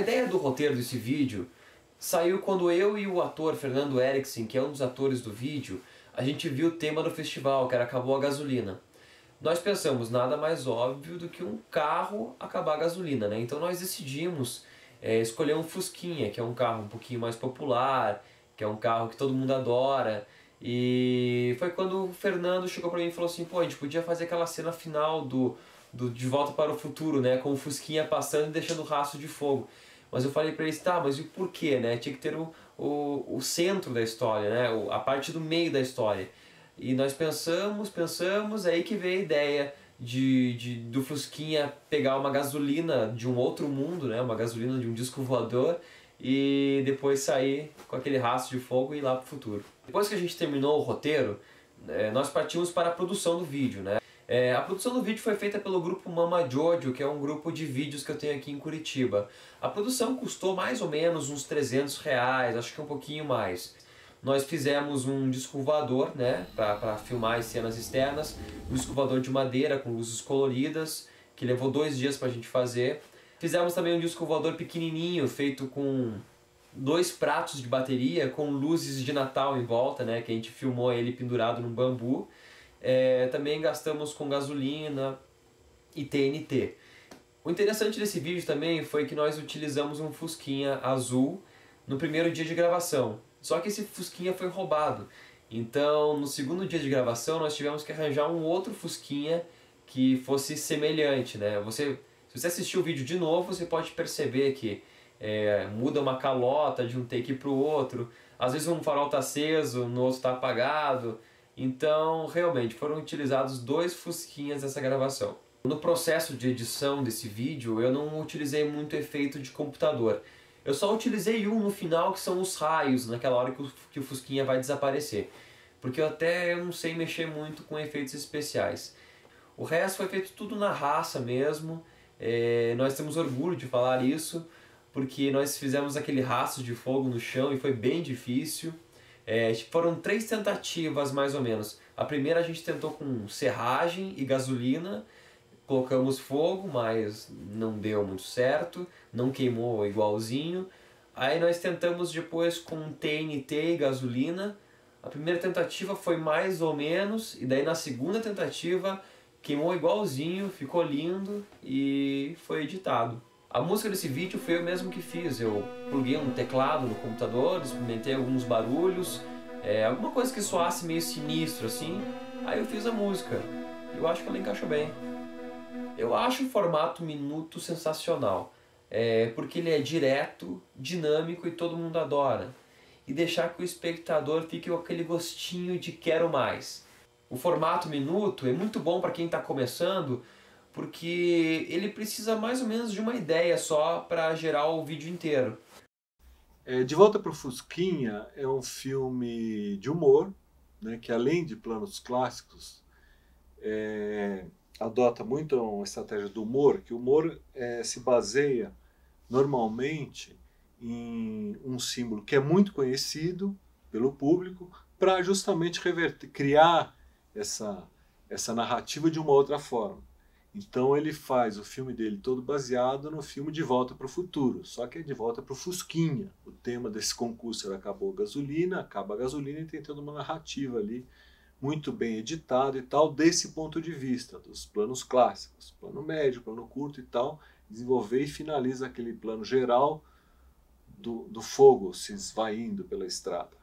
A ideia do roteiro desse vídeo saiu quando eu e o ator Fernando Eriksen, que é um dos atores do vídeo, a gente viu o tema do festival, que era Acabou a Gasolina. Nós pensamos nada mais óbvio do que um carro acabar a gasolina, né? Então nós decidimos é, escolher um Fusquinha, que é um carro um pouquinho mais popular, que é um carro que todo mundo adora. E foi quando o Fernando chegou para mim e falou assim, pô, a gente podia fazer aquela cena final do, do De Volta para o Futuro, né? Com o Fusquinha passando e deixando o rastro de fogo. Mas eu falei para eles, tá, mas e por quê, né? Tinha que ter o, o, o centro da história, né? A parte do meio da história. E nós pensamos, pensamos, aí que veio a ideia de, de, do Fusquinha pegar uma gasolina de um outro mundo, né? Uma gasolina de um disco voador e depois sair com aquele rastro de fogo e ir lá pro futuro. Depois que a gente terminou o roteiro, é, nós partimos para a produção do vídeo, né? É, a produção do vídeo foi feita pelo grupo Mama Jojo, que é um grupo de vídeos que eu tenho aqui em Curitiba. A produção custou mais ou menos uns 300 reais, acho que um pouquinho mais. Nós fizemos um disco né, para filmar as cenas externas, um disco de madeira com luzes coloridas, que levou dois dias para a gente fazer. Fizemos também um disco voador pequenininho, feito com dois pratos de bateria com luzes de Natal em volta, né, que a gente filmou ele pendurado num bambu. É, também gastamos com gasolina e TNT. O interessante desse vídeo também foi que nós utilizamos um Fusquinha azul no primeiro dia de gravação. Só que esse Fusquinha foi roubado. Então, no segundo dia de gravação, nós tivemos que arranjar um outro Fusquinha que fosse semelhante, né? Você, se você assistir o vídeo de novo, você pode perceber que é, muda uma calota de um take para o outro. Às vezes um farol está aceso, no outro está apagado. Então, realmente, foram utilizados dois fusquinhas nessa gravação. No processo de edição desse vídeo, eu não utilizei muito efeito de computador. Eu só utilizei um no final, que são os raios, naquela hora que o, que o fusquinha vai desaparecer. Porque eu até eu não sei mexer muito com efeitos especiais. O resto foi feito tudo na raça mesmo. É, nós temos orgulho de falar isso, porque nós fizemos aquele rastro de fogo no chão e foi bem difícil. É, foram três tentativas mais ou menos. A primeira a gente tentou com serragem e gasolina, colocamos fogo, mas não deu muito certo, não queimou igualzinho. Aí nós tentamos depois com TNT e gasolina. A primeira tentativa foi mais ou menos, e daí na segunda tentativa queimou igualzinho, ficou lindo e foi editado. A música desse vídeo foi eu mesmo que fiz. Eu pluguei um teclado no computador, experimentei alguns barulhos, é, alguma coisa que soasse meio sinistro assim. Aí eu fiz a música. Eu acho que ela encaixou bem. Eu acho o formato minuto sensacional, é, porque ele é direto, dinâmico e todo mundo adora. E deixar que o espectador fique com aquele gostinho de quero mais. O formato minuto é muito bom para quem está começando, porque ele precisa mais ou menos de uma ideia só para gerar o vídeo inteiro. É, de Volta para o Fusquinha é um filme de humor, né, que além de planos clássicos, é, adota muito uma estratégia do humor, que o humor é, se baseia normalmente em um símbolo que é muito conhecido pelo público, para justamente reverter, criar essa, essa narrativa de uma outra forma. Então ele faz o filme dele todo baseado no filme De Volta para o Futuro, só que é De Volta para o Fusquinha. O tema desse concurso era acabou a gasolina, acaba a gasolina e tem toda uma narrativa ali muito bem editada e tal, desse ponto de vista, dos planos clássicos, plano médio, plano curto e tal, desenvolver e finaliza aquele plano geral do, do fogo se esvaindo pela estrada.